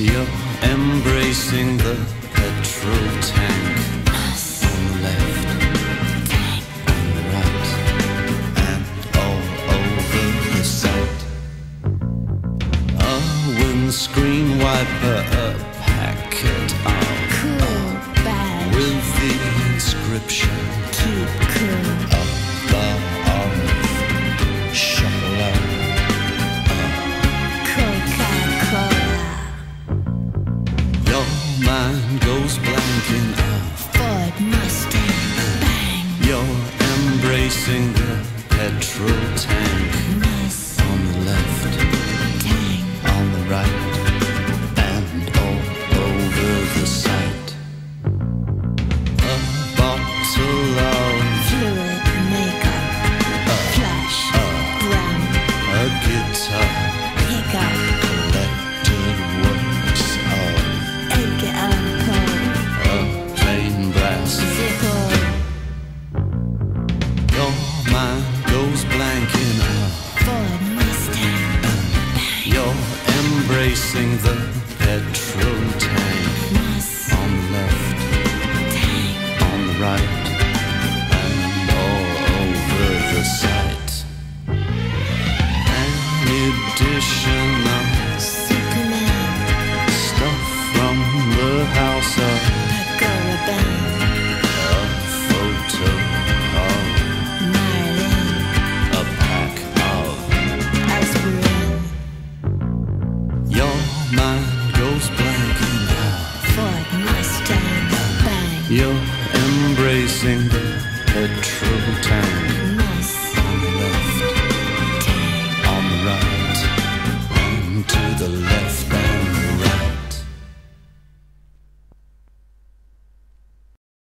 embracing the petrol tank on the left, on the right, and all over the site. A windscreen wiper, a in out. Ford Mustang. Bang. You're embracing embracing the petrol tank Nice on the left, tang. on the right, and all over the site. An edition of uh, Superman. stuff from the house uh, of Pagoda Band. Mind goes blank and out. Ford Mustang. Bang. You're embracing the petrol tank